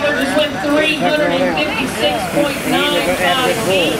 cover just went 356.95 feet.